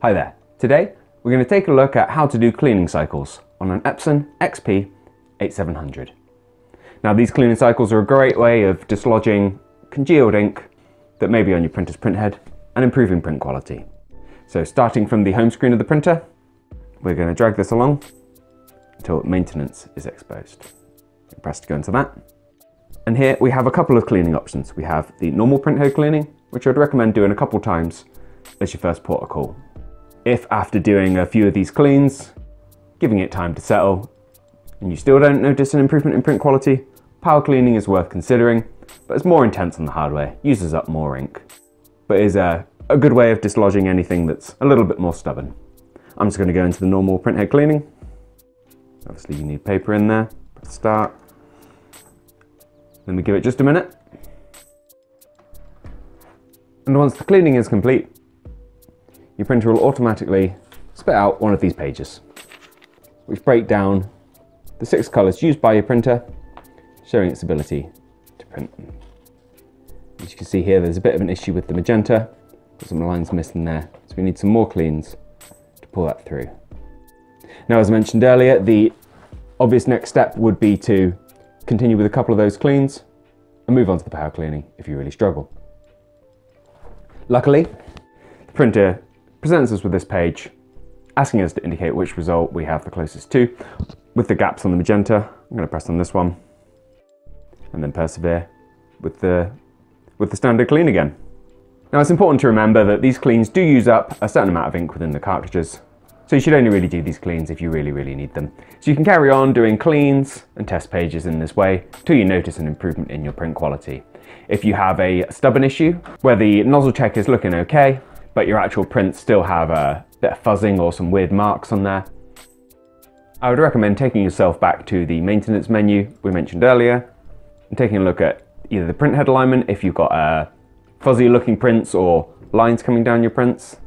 Hi there. Today we're going to take a look at how to do cleaning cycles on an Epson XP 8700. Now these cleaning cycles are a great way of dislodging congealed ink that may be on your printer's printhead and improving print quality. So starting from the home screen of the printer, we're going to drag this along until maintenance is exposed. Press to go into that. And here we have a couple of cleaning options. We have the normal printhead cleaning, which I'd recommend doing a couple times as your first port of call. If after doing a few of these cleans, giving it time to settle, and you still don't notice an improvement in print quality, power cleaning is worth considering, but it's more intense on the hardware, uses up more ink, but is a, a good way of dislodging anything that's a little bit more stubborn. I'm just going to go into the normal printhead cleaning. Obviously you need paper in there, start. Then we give it just a minute. And once the cleaning is complete, your printer will automatically spit out one of these pages, which break down the six colors used by your printer, showing its ability to print. them. As you can see here, there's a bit of an issue with the magenta, Got some lines missing there, so we need some more cleans to pull that through. Now, as I mentioned earlier, the obvious next step would be to continue with a couple of those cleans and move on to the power cleaning if you really struggle. Luckily, the printer presents us with this page asking us to indicate which result we have the closest to. With the gaps on the magenta, I'm going to press on this one and then persevere with the, with the standard clean again. Now it's important to remember that these cleans do use up a certain amount of ink within the cartridges, so you should only really do these cleans if you really, really need them. So you can carry on doing cleans and test pages in this way till you notice an improvement in your print quality. If you have a stubborn issue where the nozzle check is looking okay, but your actual prints still have a bit of fuzzing or some weird marks on there. I would recommend taking yourself back to the maintenance menu we mentioned earlier and taking a look at either the print head alignment if you've got uh, fuzzy looking prints or lines coming down your prints,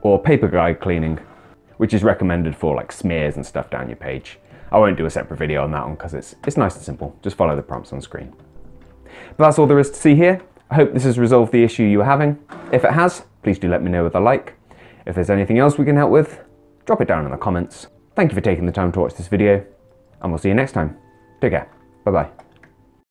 or paper guide cleaning, which is recommended for like smears and stuff down your page. I won't do a separate video on that one because it's, it's nice and simple. Just follow the prompts on screen. But that's all there is to see here. I hope this has resolved the issue you were having. If it has, please do let me know with a like. If there's anything else we can help with, drop it down in the comments. Thank you for taking the time to watch this video, and we'll see you next time. Take care. Bye bye.